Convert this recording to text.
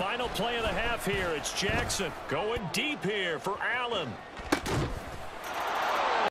final play of the half here. It's Jackson going deep here for Allen.